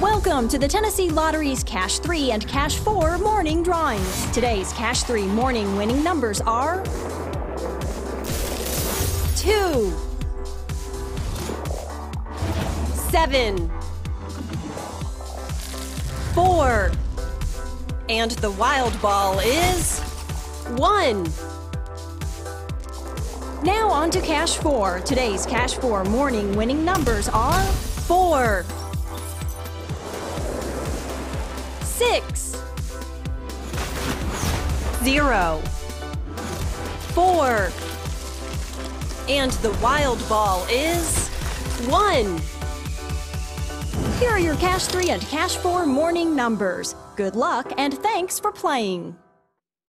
Welcome to the Tennessee Lottery's Cash 3 and Cash 4 morning drawings. Today's Cash 3 morning winning numbers are 2, 7, 4, and the wild ball is 1. Now on to Cash 4. Today's Cash 4 morning winning numbers are 4, 6, 0, 4, and the wild ball is 1. Here are your Cash 3 and Cash 4 morning numbers. Good luck and thanks for playing.